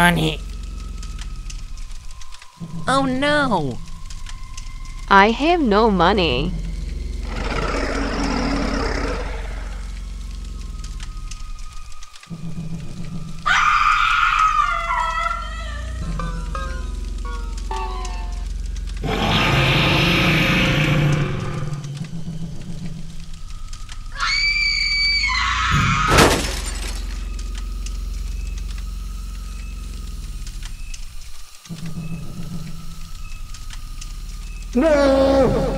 money. Oh no! I have no money. Não!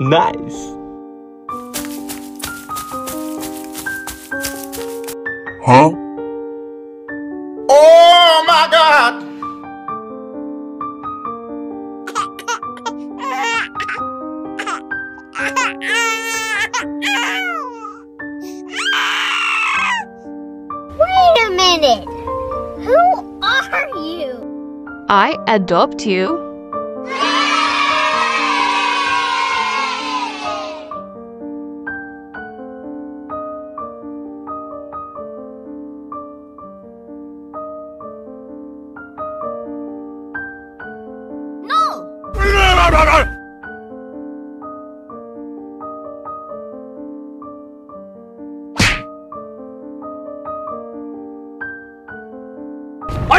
Nice. Huh? Oh my god! Wait a minute! Who are you? I adopt you.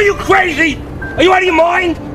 Are you crazy? Are you out of your mind?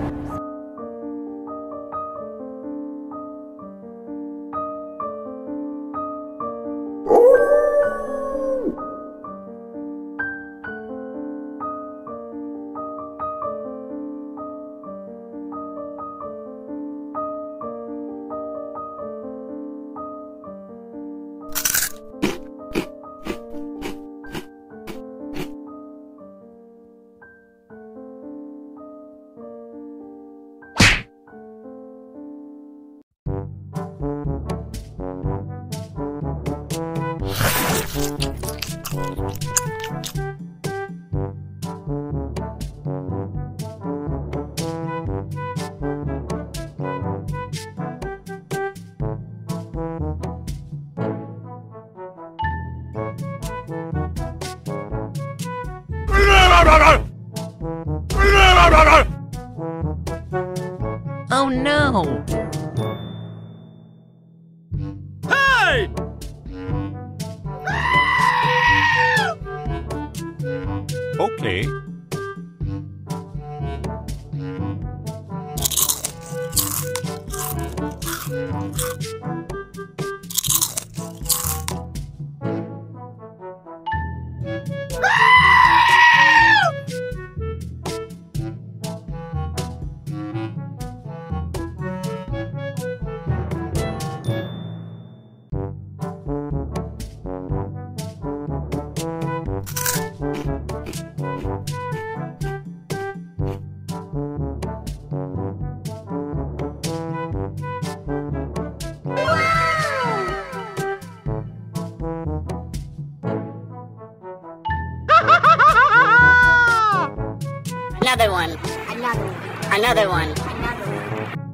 Oh no! Hey! Okay.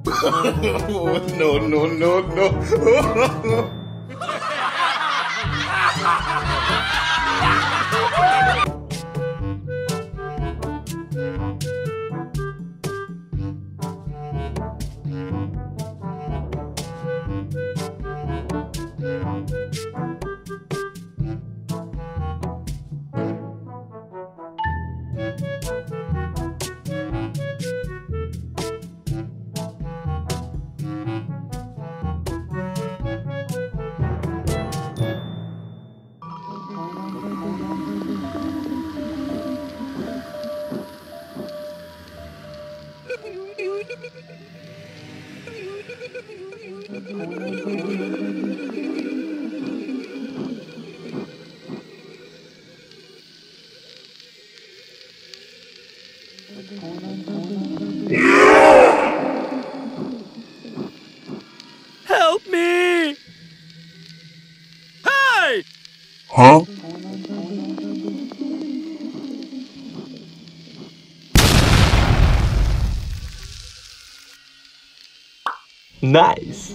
no, no, no, no. Huh? Nice.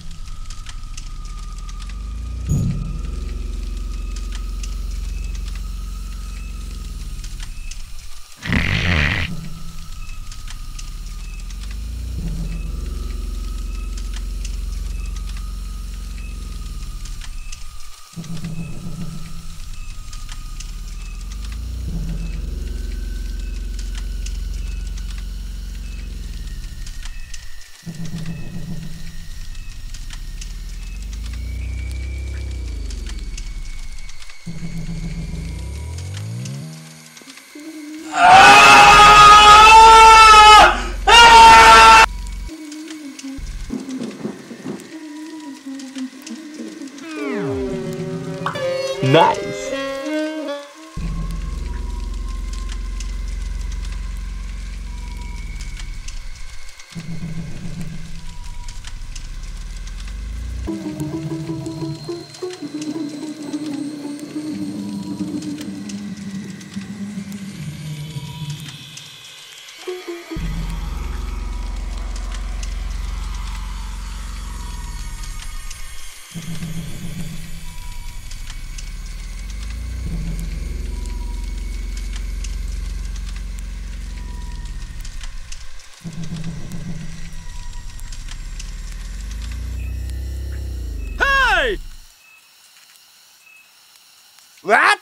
Nice. Hey! What?